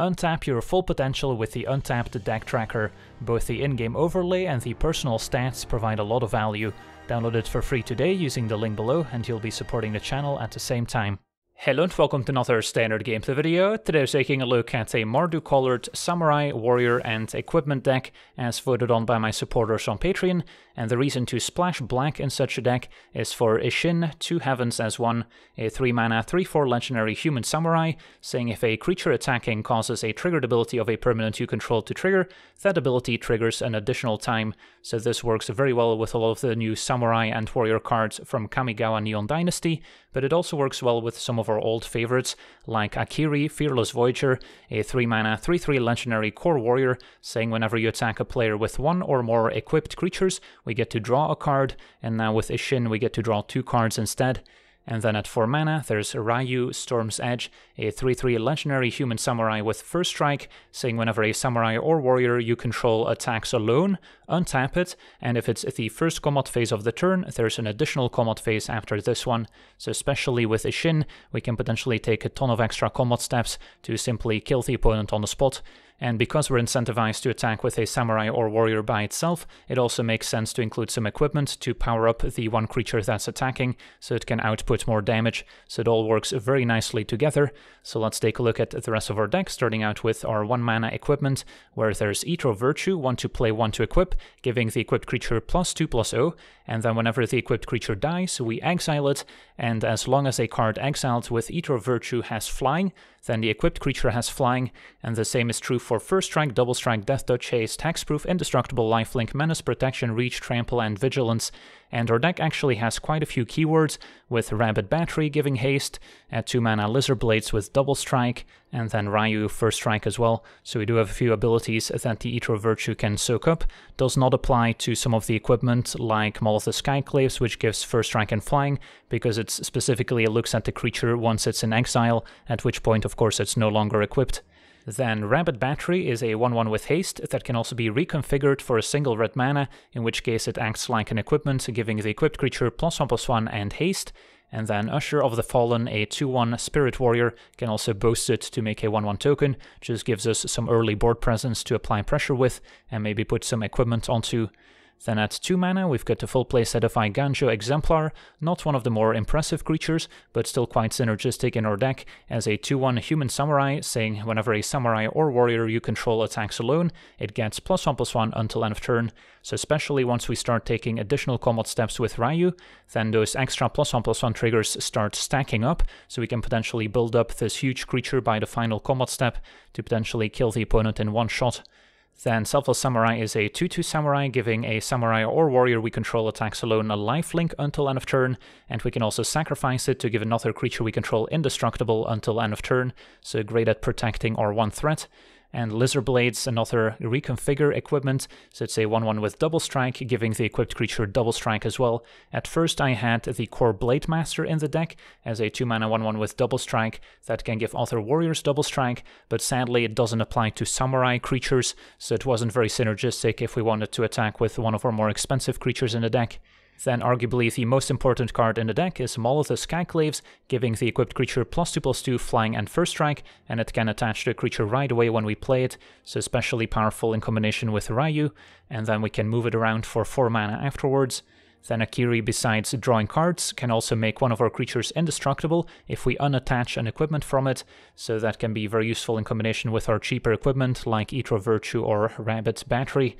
Untap your full potential with the Untapped Deck Tracker. Both the in-game overlay and the personal stats provide a lot of value. Download it for free today using the link below and you'll be supporting the channel at the same time. Hello and welcome to another standard gameplay video. Today we're taking a look at a Mardu colored Samurai, Warrior and Equipment deck as voted on by my supporters on Patreon, and the reason to splash black in such a deck is for Isshin, 2 Heavens as 1, a 3 mana 3-4 legendary human samurai, saying if a creature attacking causes a triggered ability of a permanent you control to trigger, that ability triggers an additional time, so this works very well with all of the new samurai and warrior cards from Kamigawa Neon Dynasty, but it also works well with some of our old favorites like Akiri, Fearless Voyager, a 3 mana 3 3 legendary Kor warrior, saying whenever you attack a player with one or more equipped creatures, we get to draw a card, and now with Isshin, we get to draw two cards instead. And then at 4 mana, there's Raiyuu Storm's Edge, a 3-3 legendary human samurai with first strike, saying whenever a samurai or warrior you control attacks alone, untap it, and if it's the first combat phase of the turn, there's an additional combat phase after this one. So especially with Isshin, we can potentially take a ton of extra combat steps to simply kill the opponent on the spot. And because we're incentivized to attack with a samurai or warrior by itself, it also makes sense to include some equipment to power up the one creature that's attacking, so it can output more damage, so it all works very nicely together. So let's take a look at the rest of our deck, starting out with our 1 mana equipment, where there's Eater of Virtue, 1 to play, 1 to equip, giving the equipped creature plus 2 plus 0, and then whenever the equipped creature dies, we exile it, and as long as a card exiled with Eater of Virtue has flying, then the equipped creature has flying, and the same is true for first strike, double strike, death touch, haste, hexproof, indestructible, lifelink, menace, protection, reach, trample, and vigilance. And our deck actually has quite a few keywords, with Rabbit Battery giving haste, at 2 mana Lizard Blades with double strike, and then Raiyuu first strike as well. So we do have a few abilities that the Eater Virtue can soak up. Does not apply to some of the equipment like Maul of the Skyclaves, which gives first strike and flying, because it specifically it looks at the creature once it's in exile, at which point of course it's no longer equipped. Then Rabbit Battery is a 1-1 with haste that can also be reconfigured for a single red mana, in which case it acts like an equipment, giving the equipped creature plus 1 plus 1 and haste. And then Usher of the Fallen, a 2-1 Spirit Warrior, can also boast it to make a 1-1 token, just gives us some early board presence to apply pressure with, and maybe put some equipment onto. Then at 2 mana, we've got the full play set of Eiganjo Exemplar, not one of the more impressive creatures, but still quite synergistic in our deck, as a 2-1 human samurai, saying whenever a samurai or warrior you control attacks alone, it gets plus 1 plus 1 until end of turn, so especially once we start taking additional combat steps with Raiyuu, then those extra plus 1 plus 1 triggers start stacking up, so we can potentially build up this huge creature by the final combat step to potentially kill the opponent in one shot. Then Selfless Samurai is a 2-2 samurai, giving a samurai or warrior we control attacks alone a lifelink until end of turn, and we can also sacrifice it to give another creature we control indestructible until end of turn, so great at protecting our one threat and Lizard Blades, another reconfigure equipment, so it's a 1-1 with double strike, giving the equipped creature double strike as well. At first I had the Kor Blademaster in the deck as a 2 mana 1-1 with double strike that can give other warriors double strike, but sadly it doesn't apply to samurai creatures, so it wasn't very synergistic if we wanted to attack with one of our more expensive creatures in the deck. Then arguably the most important card in the deck is of Skyclaves, giving the equipped creature plus 2 plus 2 flying and first strike, and it can attach to a creature right away when we play it, so especially powerful in combination with Raiyuu, and then we can move it around for 4 mana afterwards. Then Akiri, besides drawing cards, can also make one of our creatures indestructible if we unattach an equipment from it, so that can be very useful in combination with our cheaper equipment like Eater Virtue or Rabbit's Battery.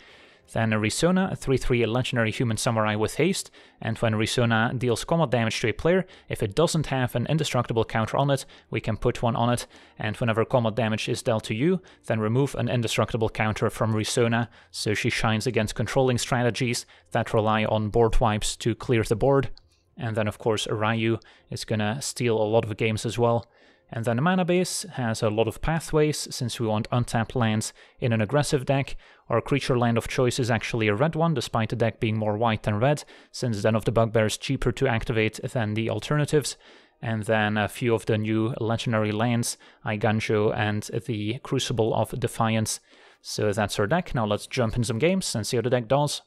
Then Risona, a 3-3 legendary human samurai with haste, and when Risona deals combat damage to a player, if it doesn't have an indestructible counter on it, we can put one on it, and whenever combat damage is dealt to you, then remove an indestructible counter from Risona, so she shines against controlling strategies that rely on board wipes to clear the board. And then of course Raiyuu is gonna steal a lot of games as well. And then the mana base has a lot of pathways, since we want untapped lands in an aggressive deck. Our creature land of choice is actually a red one, despite the deck being more white than red, since Den of the Bugbear is cheaper to activate than the alternatives. And then a few of the new legendary lands, Eiganjo and the Crucible of Defiance. So that's our deck. Now let's jump in some games and see how the deck does.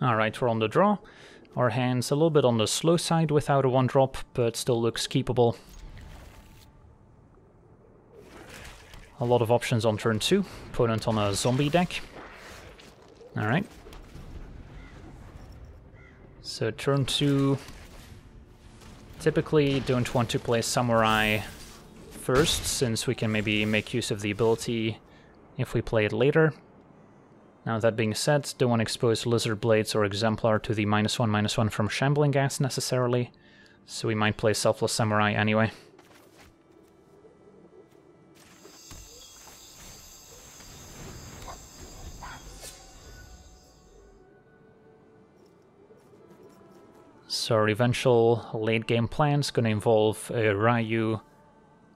Alright, we're on the draw. Our hand's a little bit on the slow side without a 1-drop, but still looks keepable. A lot of options on turn 2. Opponent on a zombie deck. Alright. So turn 2... Typically don't want to play Samurai first, since we can maybe make use of the ability if we play it later. Now that being said, don't want to expose Lizard Blades or Exemplar to the minus one, minus one from Shambling Ghast necessarily, so we might play Selfless Samurai anyway. So our eventual late game plan is going to involve a Raiyuu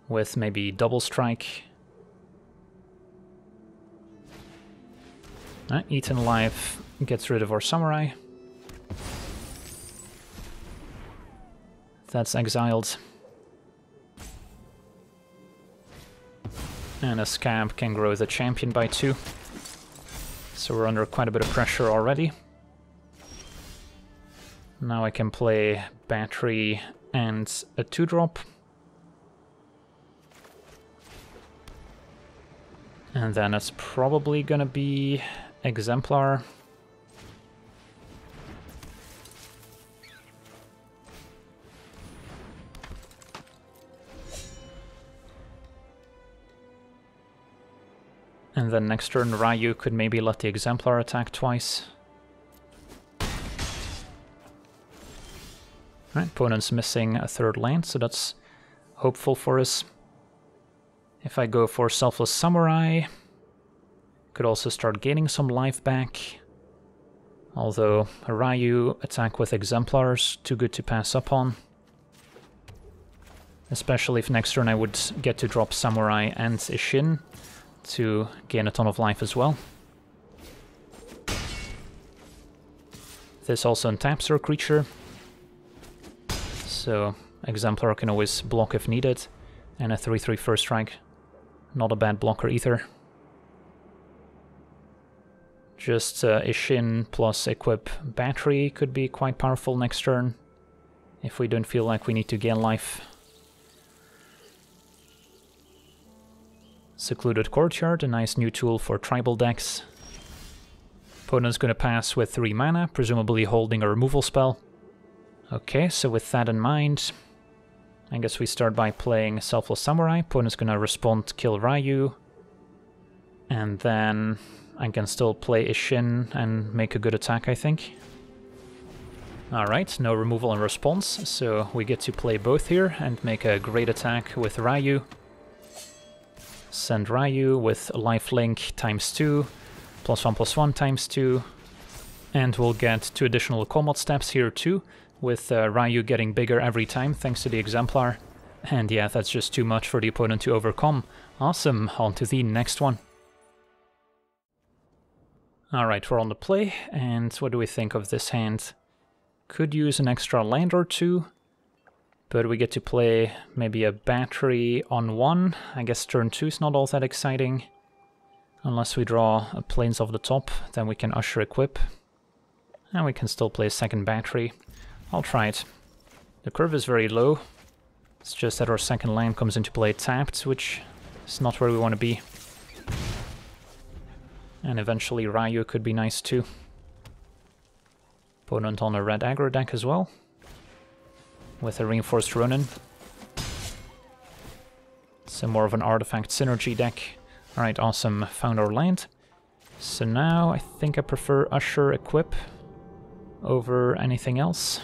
with maybe double strike. Uh, Eaten Life gets rid of our samurai. That's exiled. And a scab can grow the champion by two. So we're under quite a bit of pressure already. Now I can play battery and a 2-drop. And then it's probably gonna be Exemplar. And then next turn Raiyuu could maybe let the Exemplar attack twice. Right, opponent's missing a third land, so that's hopeful for us. If I go for Selfless Samurai, could also start gaining some life back. Although Raiyuu attack with Exemplars, too good to pass up on. Especially if next turn I would get to drop Samurai and Isshin to gain a ton of life as well. This also untaps our creature, so Exemplar can always block if needed, and a 3-3 first strike. Not a bad blocker either. Just uh, Isshin plus equip battery could be quite powerful next turn, if we don't feel like we need to gain life. Secluded Courtyard, a nice new tool for tribal decks. Opponent's gonna pass with 3 mana, presumably holding a removal spell. Okay, so with that in mind, I guess we start by playing Selfless Samurai. Opponent's gonna respond kill Raiyuu. And then I can still play Isshin and make a good attack, I think. Alright, no removal and response, so we get to play both here and make a great attack with Raiyuu. Send Raiyuu with lifelink times 2, plus 1 plus 1 times 2, and we'll get two additional combat steps here too, with uh, Raiyuu getting bigger every time thanks to the Exemplar. And yeah, that's just too much for the opponent to overcome. Awesome, on to the next one. Alright, we're on the play, and what do we think of this hand? Could use an extra land or two, but we get to play maybe a battery on one. I guess turn two is not all that exciting. Unless we draw a plains off the top, then we can usher equip. And we can still play a second battery. I'll try it. The curve is very low. It's just that our second land comes into play tapped, which is not where we want to be. And eventually Raiyuu could be nice too. Opponent on a red aggro deck as well. With a reinforced Ronin. So more of an artifact synergy deck. Alright, awesome. Found our land. So now I think I prefer Usher Equip over anything else.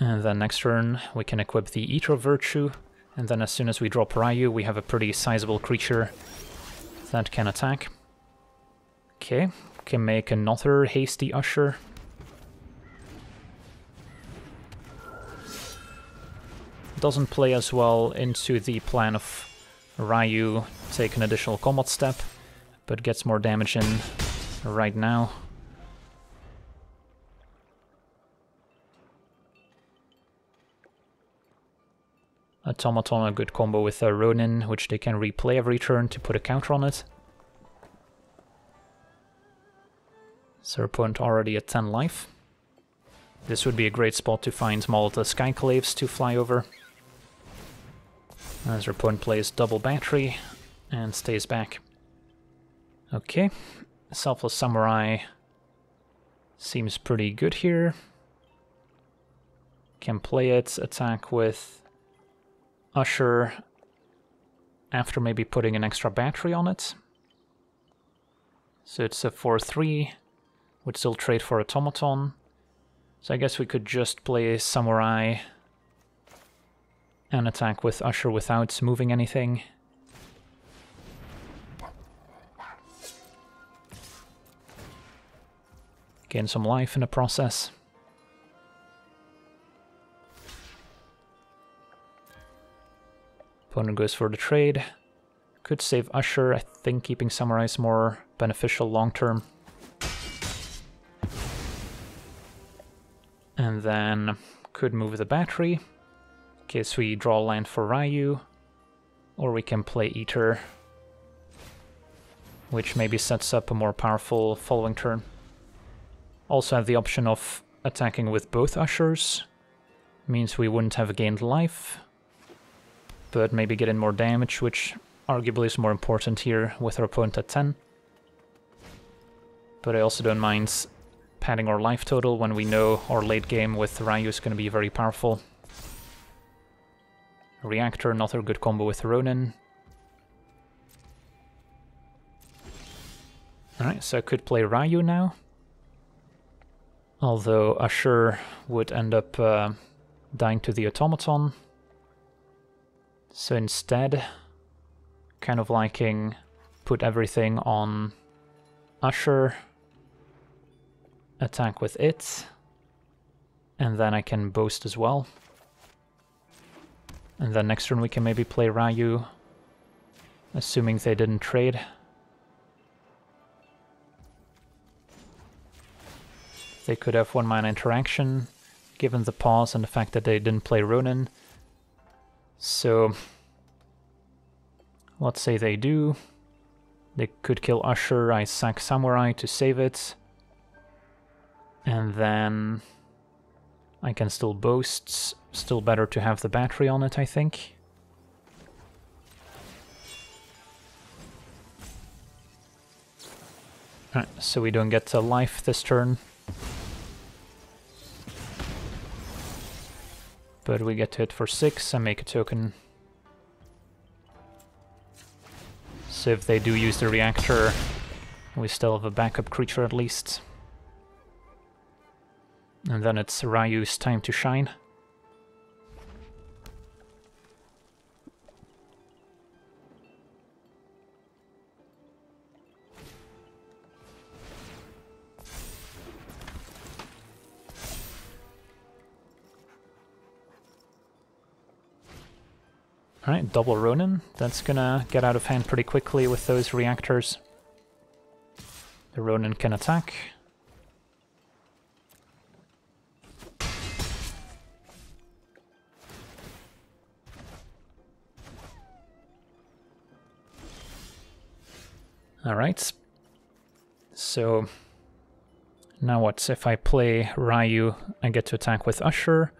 And then next turn we can equip the Eater Virtue, and then as soon as we drop Raiyuu we have a pretty sizable creature that can attack. Okay, can make another Hasty Usher. Doesn't play as well into the plan of Raiyuu take an additional combat step, but gets more damage in right now. Automaton a good combo with a Ronin, which they can replay every turn to put a counter on it. Serpent already at 10 life. This would be a great spot to find Maul of Skyclaves to fly over. Uh, As our opponent plays double battery and stays back. Okay, Selfless Samurai seems pretty good here. Can play it, attack with Usher after maybe putting an extra battery on it. So it's a 4-3, would still trade for Automaton. So I guess we could just play Samurai and attack with Usher without moving anything. Gain some life in the process. Opponent goes for the trade. Could save Usher. I think keeping Samurai is more beneficial long term. And then could move the battery in case we draw land for Raiyuu. Or we can play Eater, which maybe sets up a more powerful following turn. Also have the option of attacking with both Ushers. Means we wouldn't have gained life, but maybe get in more damage, which arguably is more important here with our opponent at 10. But I also don't mind padding our life total when we know our late game with Raiyuu is going to be very powerful. Reactor, another good combo with Ronin. Alright, so I could play Raiyuu now. Although Usher would end up uh, dying to the automaton. So instead, kind of liking put everything on Usher, attack with it, and then I can boast as well. And then next turn we can maybe play Raiyuu, assuming they didn't trade. They could have one mana interaction, given the pause and the fact that they didn't play Ronin. So, let's say they do. They could kill Usher, I sack Samurai to save it. And then I can still boast. Still better to have the battery on it, I think. Right, so we don't get to life this turn. But we get to hit for 6 and make a token. So if they do use the reactor, we still have a backup creature at least. And then it's Raiyuu's time to shine. Alright, double Ronin. That's gonna get out of hand pretty quickly with those reactors. The Ronin can attack. Alright. So now what? If I play Raiyuu, I get to attack with Usher.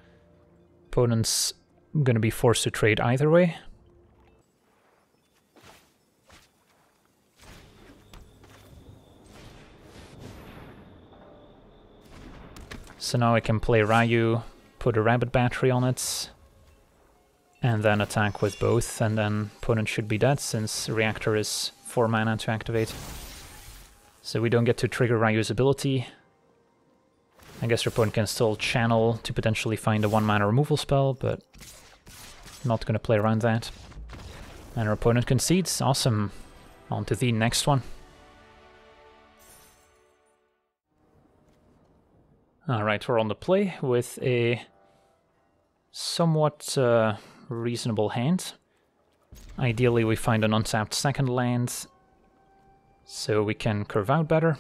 Opponent's gonna be forced to trade either way. So now I can play Raiyuu, put a rabbit battery on it, and then attack with both, and then opponent should be dead since reactor is 4 mana to activate. So we don't get to trigger Raiyuu's ability. I guess your opponent can still channel to potentially find a 1 mana removal spell, but not gonna play around that. And our opponent concedes. Awesome. On to the next one. Alright, we're on the play with a somewhat uh, reasonable hand. Ideally we find an untapped second land, so we can curve out better.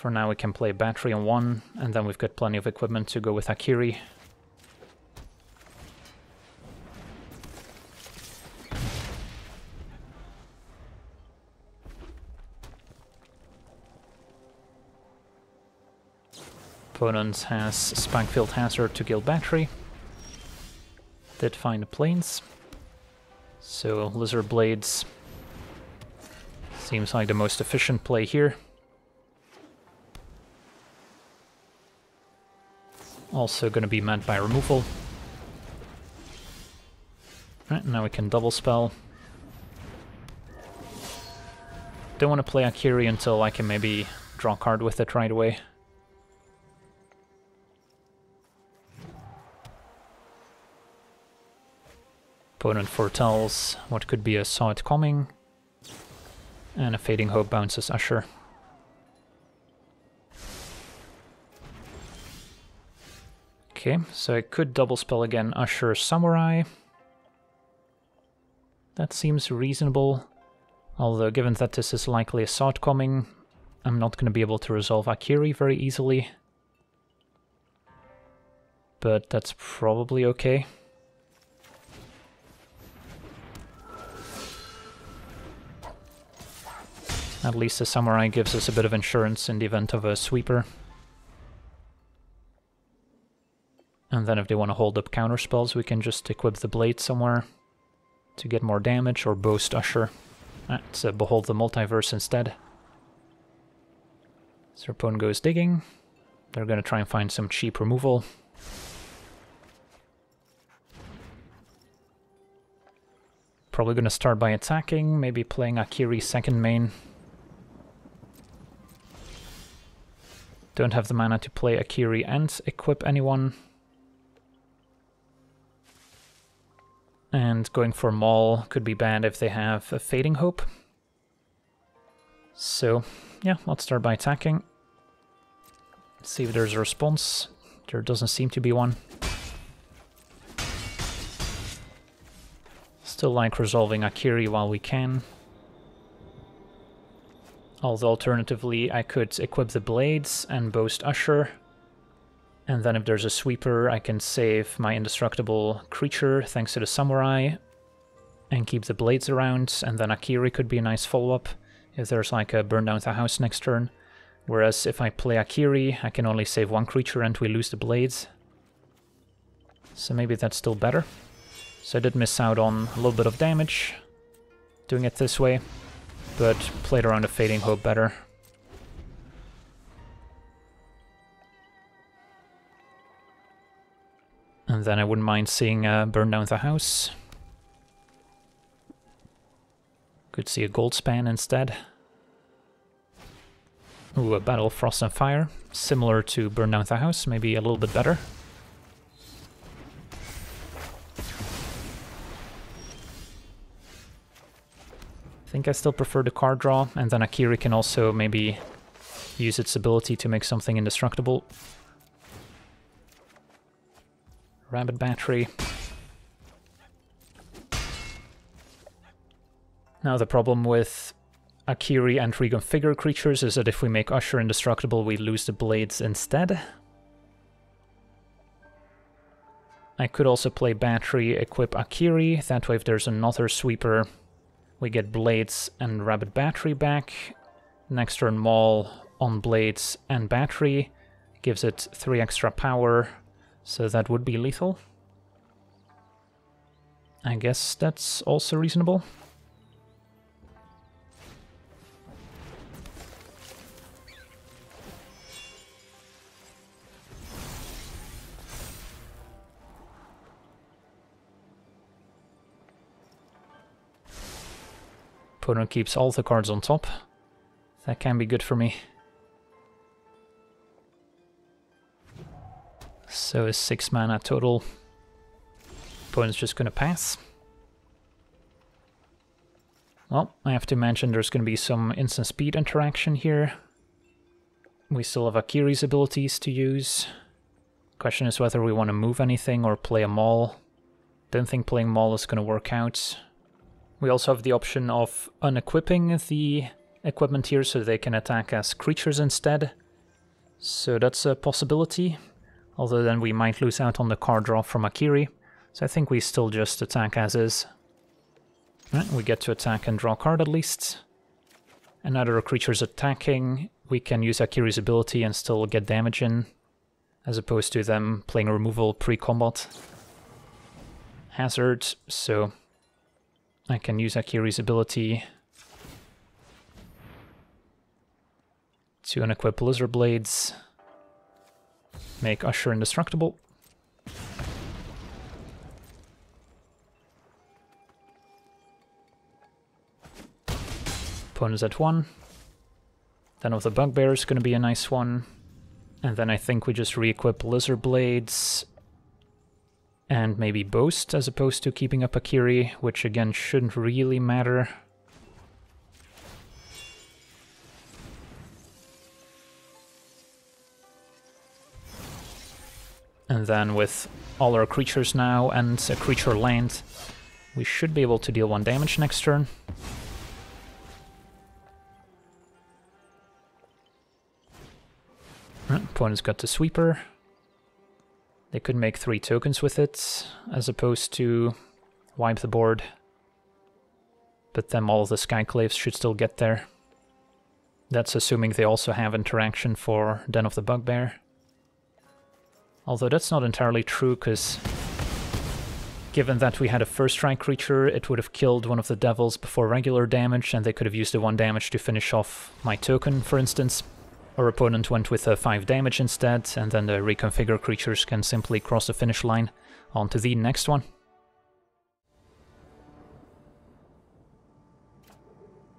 For now we can play battery on one, and then we've got plenty of equipment to go with Akiri. Opponent has Spikefield Hazard to kill Battery. Did find the planes. So Lizard Blades seems like the most efficient play here. Also going to be met by removal. Right, now we can double spell. Don't want to play Akiri until I can maybe draw a card with it right away. Opponent foretells what could be a Saw It Coming, and a Fading Hope bounces Usher. Okay, so I could double spell again Usher Samurai. That seems reasonable. Although given that this is likely a sword Coming, I'm not going to be able to resolve Akiri very easily. But that's probably okay. At least the Samurai gives us a bit of insurance in the event of a sweeper. And then if they want to hold up counter spells, we can just equip the blade somewhere to get more damage or boost Usher. Let's uh, behold the multiverse instead. Serpone goes digging. They're going to try and find some cheap removal. Probably going to start by attacking, maybe playing Akiri second main Don't have the mana to play Akiri and equip anyone. And going for Maul could be bad if they have a Fading Hope. So, yeah, let's start by attacking. See if there's a response. There doesn't seem to be one. Still like resolving Akiri while we can. Although alternatively I could equip the blades and boast Usher. And then if there's a sweeper I can save my indestructible creature thanks to the samurai. And keep the blades around, and then Akiri could be a nice follow-up if there's like a burn down the house next turn. Whereas if I play Akiri, I can only save one creature and we lose the blades. So maybe that's still better. So I did miss out on a little bit of damage doing it this way but played around a Fading Hope better. And then I wouldn't mind seeing uh, Burn Down the House. Could see a Goldspan instead. Ooh, a Battle of Frost and Fire. Similar to Burn Down the House, maybe a little bit better. I think I still prefer the card draw, and then Akiri can also maybe use its ability to make something indestructible. Rabbit Battery. Now the problem with Akiri and reconfigure creatures is that if we make Usher indestructible, we lose the blades instead. I could also play Battery, equip Akiri, that way if there's another sweeper we get Blades and Rabbit Battery back. Next turn Maul on Blades and Battery. Gives it 3 extra power, so that would be lethal. I guess that's also reasonable. Opponent keeps all the cards on top. That can be good for me. So is 6 mana total. Opponent's just gonna pass. Well, I have to mention there's gonna be some instant speed interaction here. We still have Akiri's abilities to use. Question is whether we want to move anything or play a Maul. Don't think playing Maul is gonna work out. We also have the option of unequipping the equipment here so they can attack as creatures instead. So that's a possibility, although then we might lose out on the card draw from Akiri. So I think we still just attack as is. Right, we get to attack and draw a card at least. And creatures attacking, we can use Akiri's ability and still get damage in. as opposed to them playing removal pre-combat hazard, so I can use Akiri's ability to unequip Lizard Blades, make Usher indestructible. Opponent's at one. Den of the Bugbear is going to be a nice one. And then I think we just re-equip Lizard Blades and maybe Boast as opposed to keeping up Akiri, which again shouldn't really matter. And then with all our creatures now and a creature land, we should be able to deal one damage next turn. Uh, Opponent's got the sweeper. They could make three tokens with it, as opposed to wipe the board. But then all of the Skyclaves should still get there. That's assuming they also have interaction for Den of the Bugbear. Although that's not entirely true, because given that we had a first strike creature, it would have killed one of the devils before regular damage, and they could have used the one damage to finish off my token, for instance. Our opponent went with a 5 damage instead, and then the reconfigure creatures can simply cross the finish line onto the next one.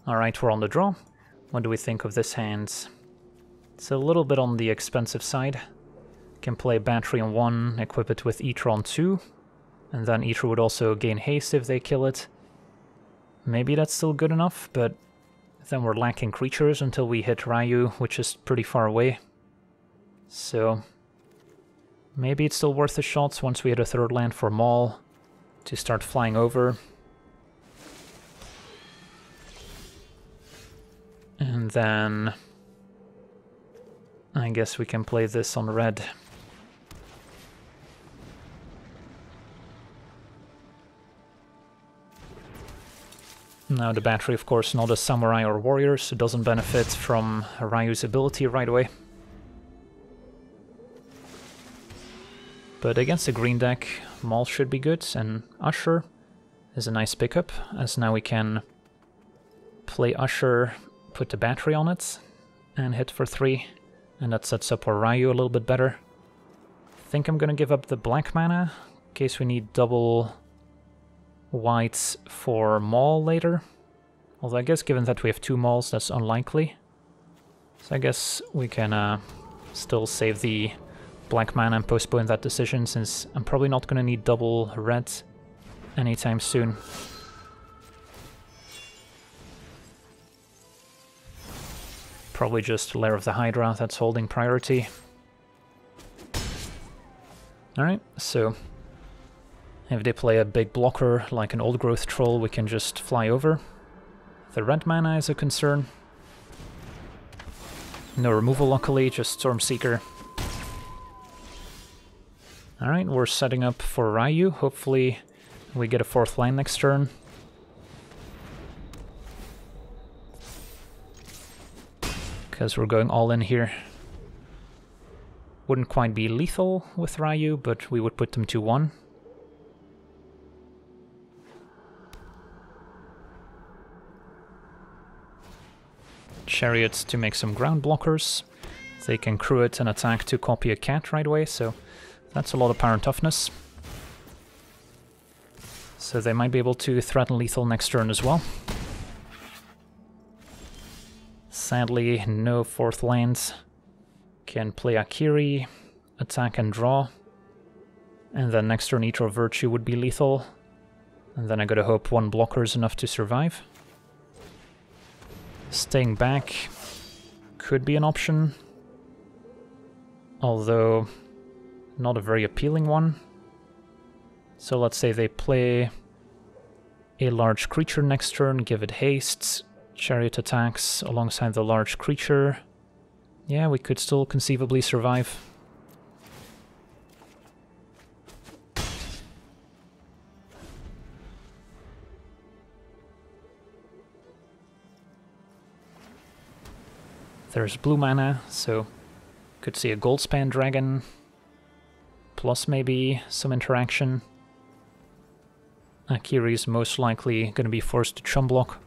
Alright, we're on the draw. What do we think of this hand? It's a little bit on the expensive side. Can play Battery on 1, equip it with Eater on 2, and then Eater would also gain haste if they kill it. Maybe that's still good enough, but then we're lacking creatures until we hit Raiyuu, which is pretty far away. So maybe it's still worth a shot once we hit a third land for Maul to start flying over. And then I guess we can play this on red. Now the battery, of course, not a samurai or warrior, so doesn't benefit from Raiyuu's ability right away. But against the green deck, Maul should be good, and Usher is a nice pickup, as now we can play Usher, put the battery on it, and hit for 3, and that sets up our Raiyuu a little bit better. I think I'm gonna give up the black mana, in case we need double whites for Maul later. Although I guess given that we have two Mauls, that's unlikely. So I guess we can uh, still save the black mana and postpone that decision, since I'm probably not going to need double red anytime soon. Probably just Lair of the Hydra that's holding priority. Alright, so if they play a big blocker like an old growth troll, we can just fly over. The red mana is a concern. No removal luckily, just Stormseeker. Alright, we're setting up for Raiyuu. Hopefully we get a fourth line next turn. Because we're going all in here. Wouldn't quite be lethal with Raiyuu, but we would put them to 1. Chariots to make some ground blockers. They can crew it and attack to copy a cat right away, so that's a lot of power and toughness. So they might be able to threaten lethal next turn as well. Sadly, no fourth lands. Can play Akiri, attack and draw. And then next turn Eater Virtue would be lethal. And then I gotta hope one blocker is enough to survive. Staying back could be an option, although not a very appealing one. So let's say they play a large creature next turn, give it haste, chariot attacks alongside the large creature. Yeah, we could still conceivably survive. There's blue mana, so could see a Goldspan Dragon plus maybe some interaction. Akiri is most likely going to be forced to chum block.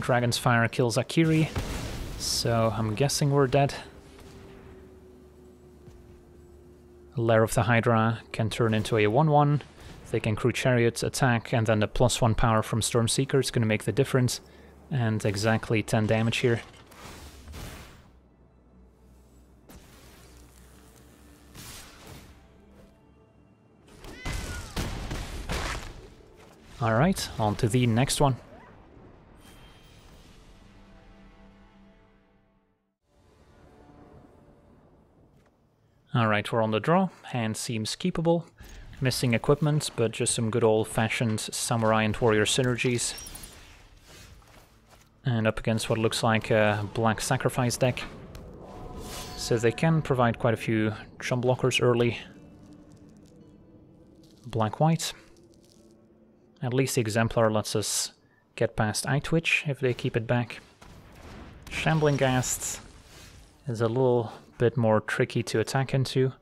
Dragon's Fire kills Akiri, so I'm guessing we're dead. Lair of the Hydra can turn into a 1-1. They can crew chariots, attack, and then the plus 1 power from Stormseeker is going to make the difference. And exactly 10 damage here. Alright, on to the next one. Alright, we're on the draw. Hand seems keepable. Missing equipment, but just some good old-fashioned samurai and warrior synergies. And up against what looks like a black sacrifice deck. So they can provide quite a few chum blockers early. Black-white. At least the Exemplar lets us get past Eye Twitch if they keep it back. Shambling Ghast is a little bit more tricky to attack into,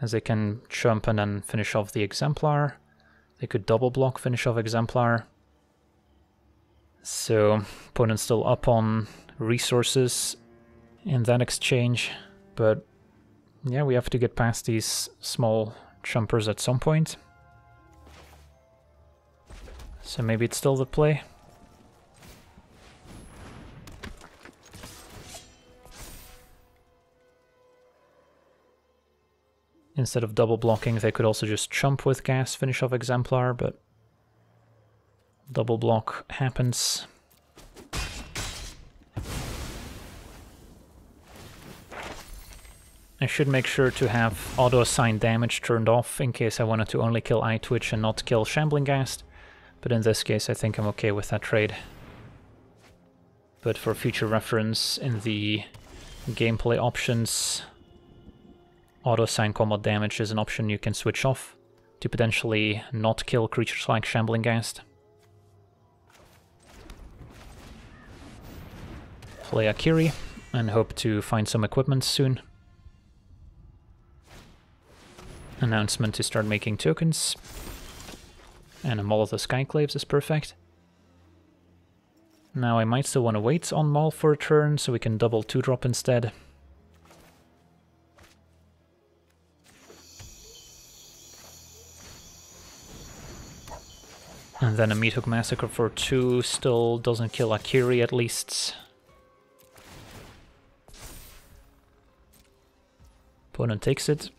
as they can jump and then finish off the Exemplar. They could double block, finish off Exemplar. So, opponent's still up on resources in that exchange, but yeah, we have to get past these small jumpers at some point. So maybe it's still the play. Instead of double blocking, they could also just chump with Ghast, finish off Exemplar, but double block happens. I should make sure to have auto-assign damage turned off in case I wanted to only kill Eye Twitch and not kill Shambling Ghast. But in this case I think I'm okay with that trade. But for future reference in the gameplay options, auto-assign combat damage is an option you can switch off to potentially not kill creatures like Shambling Ghast. Play Akiri and hope to find some equipment soon. Announcement to start making tokens. And a Maul of the Skyclaves is perfect. Now I might still want to wait on Maul for a turn, so we can double 2-drop instead. And then a Meathook Massacre for 2 still doesn't kill Akiri at least. Opponent takes it.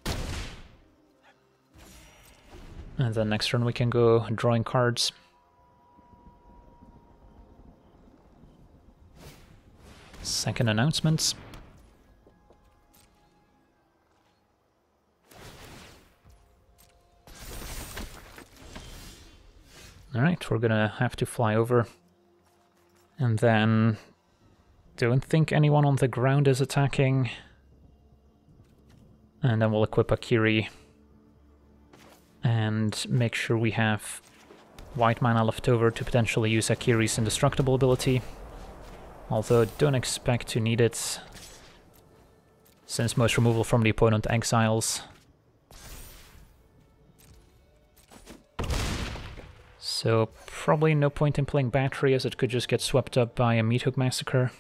And then next turn we can go drawing cards. Second announcements. Alright, we're gonna have to fly over. And then... Don't think anyone on the ground is attacking. And then we'll equip Akiri and make sure we have white mana left over to potentially use Akiri's indestructible ability. Although don't expect to need it, since most removal from the opponent exiles. So probably no point in playing Battery as it could just get swept up by a Meathook Massacre.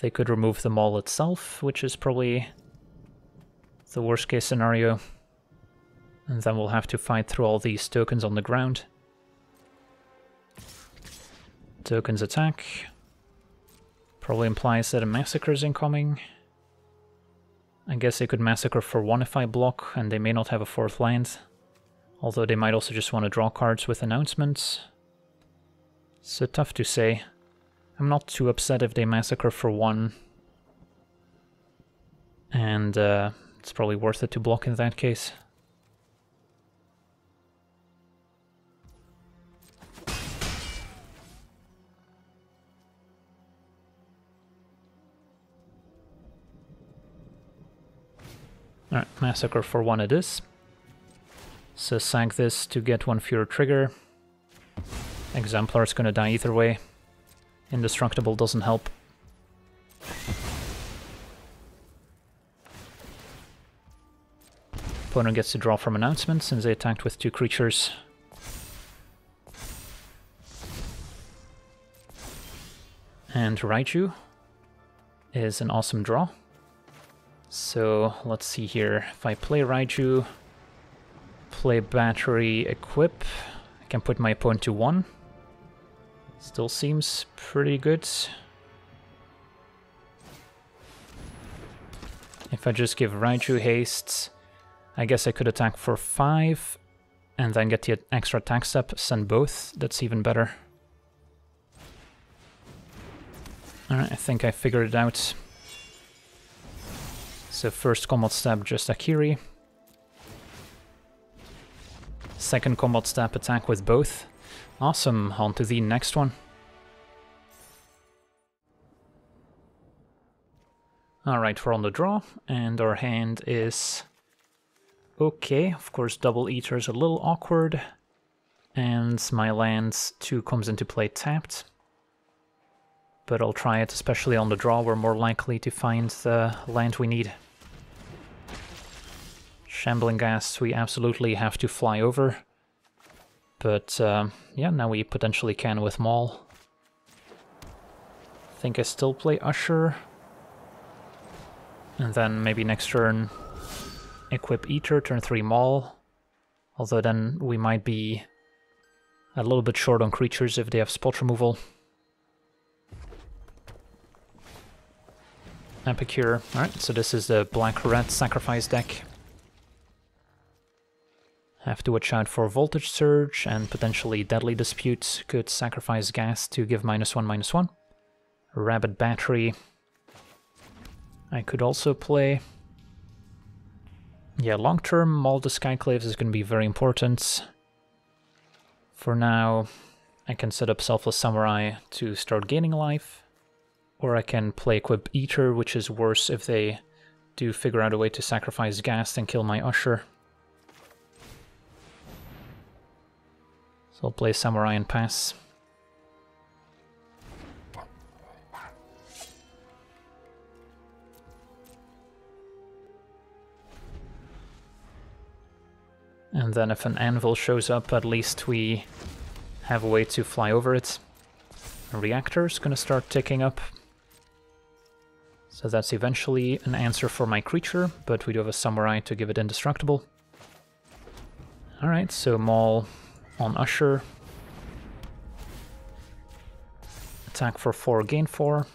They could remove the Maul itself, which is probably the worst case scenario. And then we'll have to fight through all these tokens on the ground. Tokens attack. Probably implies that a massacre is incoming. I guess they could massacre for one if I block, and they may not have a fourth land. Although they might also just want to draw cards with announcements. So tough to say. I'm not too upset if they massacre for one. And uh, it's probably worth it to block in that case. Alright, Massacre for one it is. So sack this to get one fewer Trigger. Exemplar is gonna die either way. Indestructible doesn't help. Opponent gets to draw from announcement since they attacked with two creatures. And Raiyuu is an awesome draw. So let's see here. If I play Raiyuu, play battery, equip, I can put my opponent to one. Still seems pretty good. If I just give Raiyuu haste, I guess I could attack for five and then get the extra attack step, send both. That's even better. Alright, I think I figured it out. So first combat step, just Akiri. Second combat step, attack with both. Awesome, on to the next one. Alright, we're on the draw, and our hand is okay. Of course, double eater is a little awkward, and my land 2 comes into play tapped but I'll try it, especially on the draw, we're more likely to find the land we need. Shambling Ghast we absolutely have to fly over, but uh, yeah, now we potentially can with Maul. I think I still play Usher, and then maybe next turn equip Eater, turn 3 Maul, although then we might be a little bit short on creatures if they have spot removal. Epicure. Alright, so this is the black-red sacrifice deck. Have to watch out for Voltage Surge and potentially Deadly disputes. Could sacrifice Ghast to give minus one, minus one. Rabbit Battery. I could also play... Yeah, long-term, Maul the Skyclaves is going to be very important. For now, I can set up Selfless Samurai to start gaining life. Or I can play Equip Eater, which is worse if they do figure out a way to sacrifice Ghast and kill my Usher. So I'll play Samurai and pass. And then if an anvil shows up, at least we have a way to fly over it. A reactor's gonna start ticking up. So that's eventually an answer for my creature, but we do have a Samurai to give it indestructible. Alright, so Maul on Usher. Attack for 4, gain 4.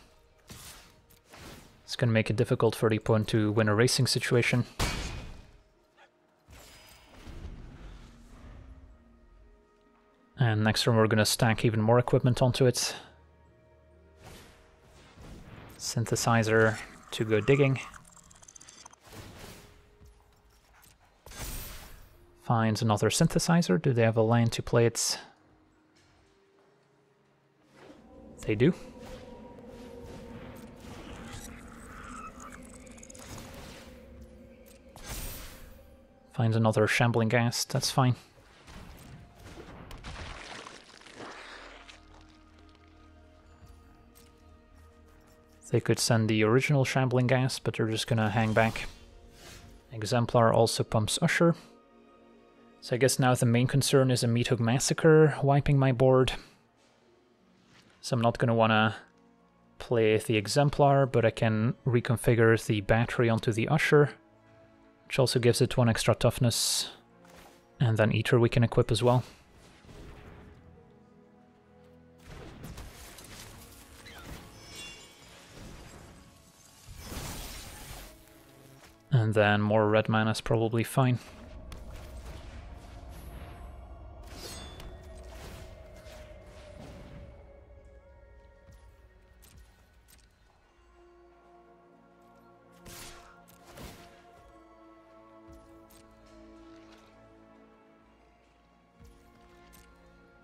It's gonna make it difficult for the opponent to win a racing situation. And next turn we're gonna stack even more equipment onto it. Synthesizer to go digging. Finds another synthesizer. Do they have a land to play it? They do. Finds another Shambling Ghast, that's fine. They could send the original Shambling Ghast, but they're just gonna hang back. Exemplar also pumps Usher. So I guess now the main concern is a Meathook Massacre wiping my board. So I'm not gonna wanna play the Exemplar, but I can reconfigure the battery onto the Usher, which also gives it one extra toughness. And then Eater we can equip as well. And then more red mana is probably fine.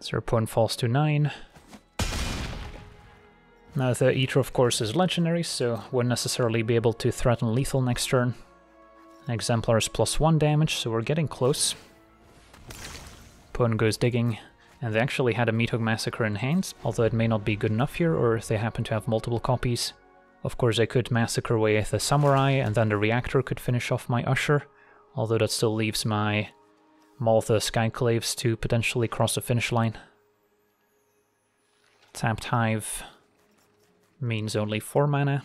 So point falls to 9. Now the Eater of course is legendary, so won't necessarily be able to threaten lethal next turn. Exemplar is plus one damage, so we're getting close. Opponent goes digging. And they actually had a Meathook Massacre in hand, although it may not be good enough here, or if they happen to have multiple copies. Of course, I could massacre away the Samurai, and then the Reactor could finish off my Usher, although that still leaves my Maul the Skyclaves to potentially cross the finish line. Tapped Hive means only 4 mana.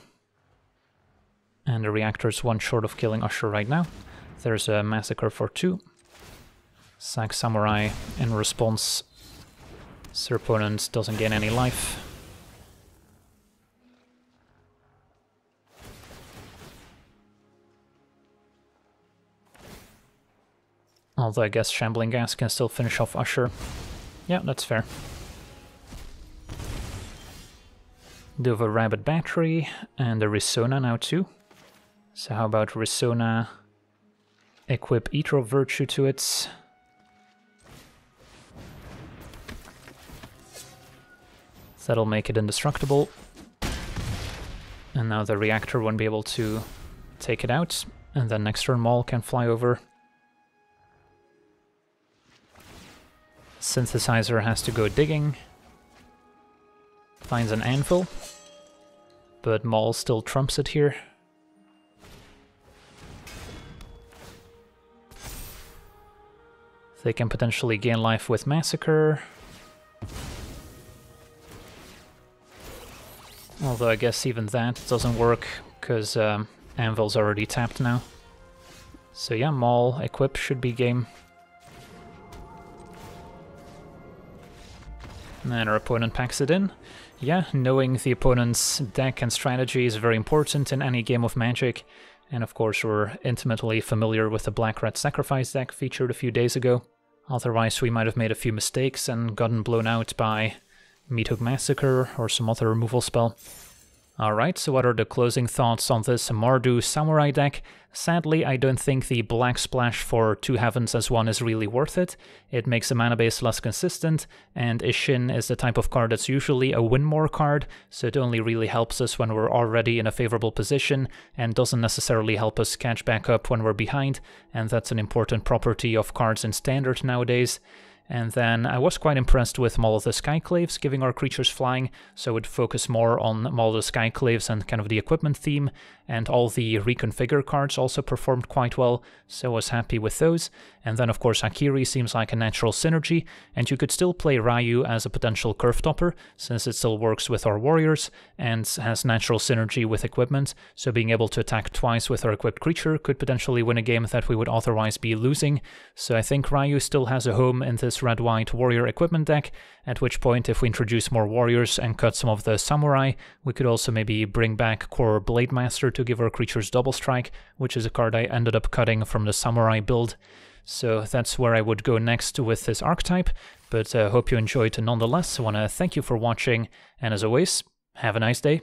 And the reactor is one short of killing Usher right now. There's a Massacre for 2. Sack Samurai in response. Sir opponent doesn't gain any life. Although I guess Shambling Ghast can still finish off Usher. Yeah, that's fair. Do have a Rabbit Battery and a Risona now too. So how about Risona? Equip of Virtue to it. That'll make it indestructible. And now the reactor won't be able to take it out, and then next turn Maul can fly over. Synthesizer has to go digging. Finds an anvil. But Maul still trumps it here. They can potentially gain life with Massacre. Although I guess even that doesn't work, because um, Anvil's already tapped now. So yeah, Maul equip should be game. And our opponent packs it in. Yeah, knowing the opponent's deck and strategy is very important in any game of Magic. And of course we're intimately familiar with the Black-Red Sacrifice deck featured a few days ago. Otherwise we might have made a few mistakes and gotten blown out by Meat Hook Massacre or some other removal spell. Alright, so what are the closing thoughts on this Mardu Samurai deck? Sadly, I don't think the Black Splash for Two Heavens as one is really worth it. It makes the mana base less consistent, and Isshin is the type of card that's usually a win more card, so it only really helps us when we're already in a favorable position, and doesn't necessarily help us catch back up when we're behind, and that's an important property of cards in Standard nowadays. And then I was quite impressed with Maul of the Skyclaves, giving our creatures flying, so I would focus more on Maul of the Skyclaves and kind of the equipment theme, and all the reconfigure cards also performed quite well, so I was happy with those. And then of course Akiri seems like a natural synergy, and you could still play Raiyuu as a potential curve topper, since it still works with our warriors, and has natural synergy with equipment, so being able to attack twice with our equipped creature could potentially win a game that we would otherwise be losing. So I think Raiyuu still has a home in this red-white warrior equipment deck, at which point if we introduce more warriors and cut some of the samurai, we could also maybe bring back Kor Blademaster to give our creatures double strike, which is a card I ended up cutting from the samurai build. So that's where I would go next with this archetype, but uh, hope you enjoyed nonetheless. I want to thank you for watching, and as always, have a nice day.